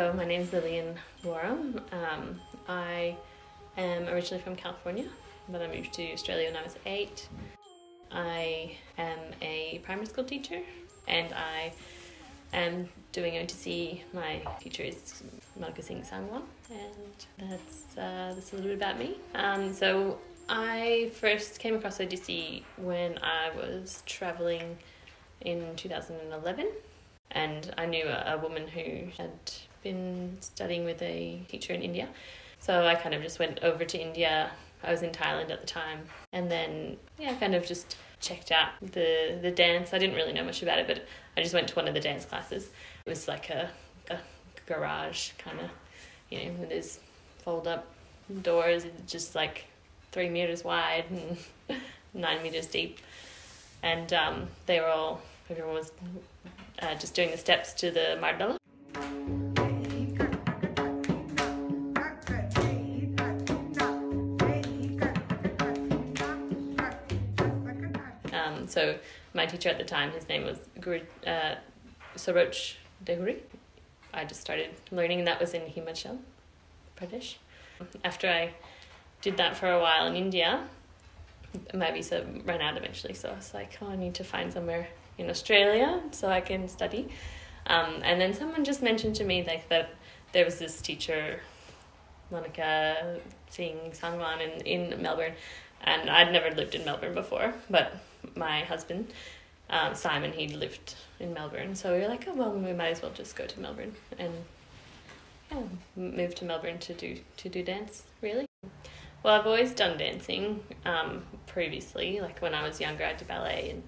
So my name is Lillian Warrum. Um, I am originally from California, but I moved to Australia when I was eight. I am a primary school teacher, and I am doing Odissi. My teacher is Monica Singh Sangwan, and that's uh, that's a little bit about me. Um, so I first came across Odissi when I was traveling in 2011 and I knew a, a, woman who had been studying with a teacher in India. So I kind of just went over to India. I was in Thailand at the time, and then yeah, kind of just checked out the the dance. I didn't really know much about it, but I just went to one of the dance classes. It was like a, a garage kind of, you know, with these fold up doors, just like three meters wide and nine meters deep, and um, they were all everyone was uh, just doing the steps to the Mardala. So my teacher at the time, his name was Guru uh, Saroch Dehuri. I just started learning, and that was in Himachal Pradesh. After I did that for a while in India, my visa ran out eventually, so I was like, oh, I need to find somewhere in Australia so I can study. Um, and then someone just mentioned to me like that there was this teacher, Monica Singh Sangwan in, in Melbourne, and I'd never lived in Melbourne before, but my husband, um, Simon, he lived in Melbourne, so we were like, oh well, we might as well just go to Melbourne and yeah, move to Melbourne to do to do dance really. Well, I've always done dancing um, previously, like when I was younger, I did ballet and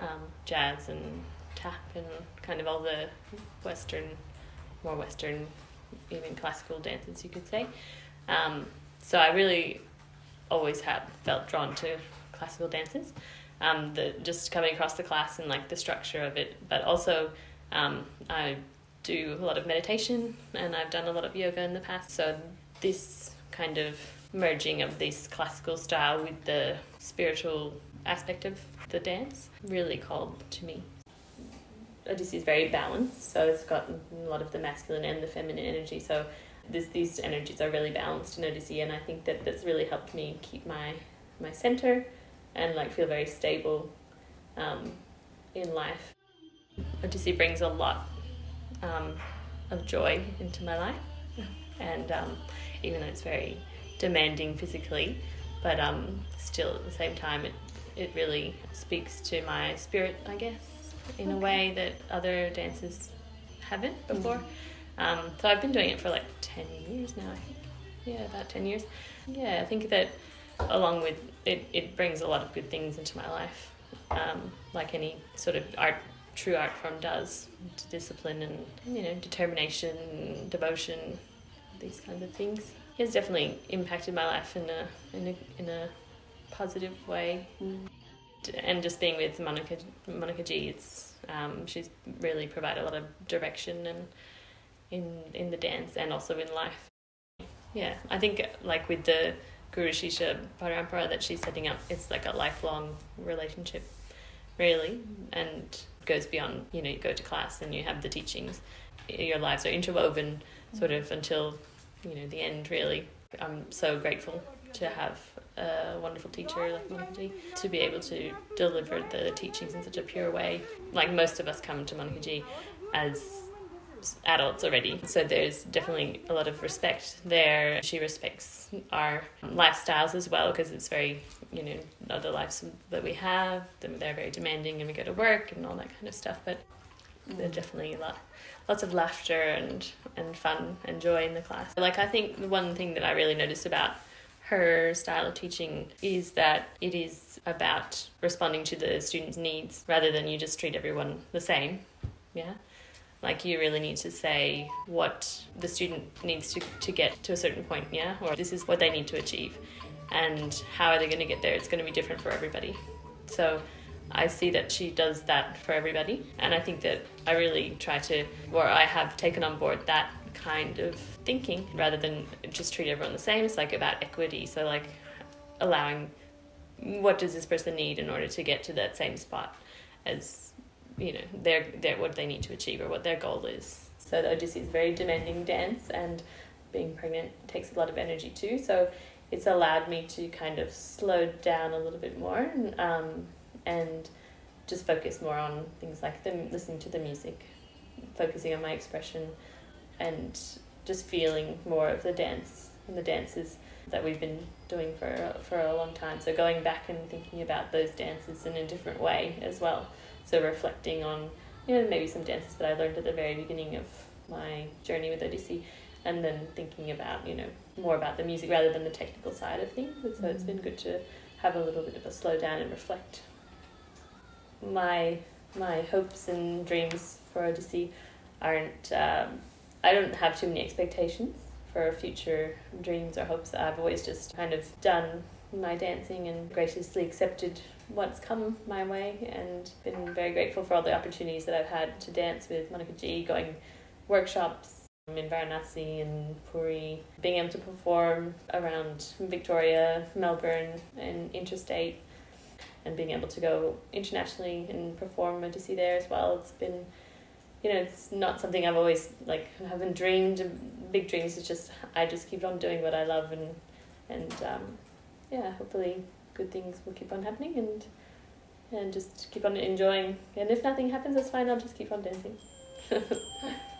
um, jazz and tap and kind of all the Western, more Western, even classical dances, you could say. Um, so I really always have felt drawn to classical dances. Um, the just coming across the class and like the structure of it, but also um, I do a lot of meditation and I've done a lot of yoga in the past. So this kind of merging of this classical style with the spiritual aspect of the dance really called to me. Odissi is very balanced, so it's got a lot of the masculine and the feminine energy. So this, these energies are really balanced in Odissi, and I think that that's really helped me keep my my center and like feel very stable um, in life. Odissi brings a lot um, of joy into my life, and um, even though it's very demanding physically, but um, still at the same time it it really speaks to my spirit, I guess, in okay. a way that other dances haven't before. Mm. Um, so I've been doing it for like 10 years now, I think. Yeah, about 10 years. Yeah, I think that along with it, it brings a lot of good things into my life, um, like any sort of art, true art form does, discipline and, you know, determination, devotion, these kinds of things. It has definitely impacted my life in a, in a, in a positive way. And just being with Monica, Monica Ji, it's um, she's really provided a lot of direction and in in the dance and also in life. Yeah, I think like with the Guru Shishya Parampara that she's setting up, it's like a lifelong relationship, really, and goes beyond. You know, you go to class and you have the teachings. Your lives are interwoven, sort of until you know the end. Really, I'm so grateful to have a wonderful teacher like Monica to be able to deliver the teachings in such a pure way. Like most of us come to Monica as adults already. So there's definitely a lot of respect there. She respects our lifestyles as well because it's very, you know, other lives that we have. They're very demanding and we go to work and all that kind of stuff. But there's mm. definitely a lot, lots of laughter and, and fun and joy in the class. Like I think the one thing that I really noticed about her style of teaching is that it is about responding to the student's needs rather than you just treat everyone the same. Yeah. Like you really need to say what the student needs to, to get to a certain point, yeah? Or this is what they need to achieve. And how are they going to get there? It's going to be different for everybody. So I see that she does that for everybody. And I think that I really try to, or I have taken on board that kind of thinking rather than just treat everyone the same. It's like about equity. So, like, allowing what does this person need in order to get to that same spot as you know their their what they need to achieve or what their goal is So the Odissi is very demanding dance, and being pregnant takes a lot of energy too. So it's allowed me to kind of slow down a little bit more and, um, and just focus more on things like the listening to the music, focusing on my expression, and just feeling more of the dance and the dances that we've been doing for for a long time. So going back and thinking about those dances in a different way as well. So reflecting on you know maybe some dances that I learned at the very beginning of my journey with Odissi, and then thinking about you know more about the music rather than the technical side of things. And so it's been good to have a little bit of a slow down and reflect. My my hopes and dreams for Odissi aren't. Um, I don't have too many expectations for future dreams or hopes. I've always just kind of done my dancing and graciously accepted what's come my way and been very grateful for all the opportunities that I've had to dance with Monica Ji, going workshops in Varanasi and Puri, being able to perform around Victoria, Melbourne, and interstate, and being able to go internationally and perform Odissi there as well. It's been, you know, it's not something I've always like haven't dreamed big dreams. It's just I just keep on doing what I love and and um, yeah, hopefully good things will keep on happening and and just keep on enjoying. And if nothing happens, that's fine. I'll just keep on dancing.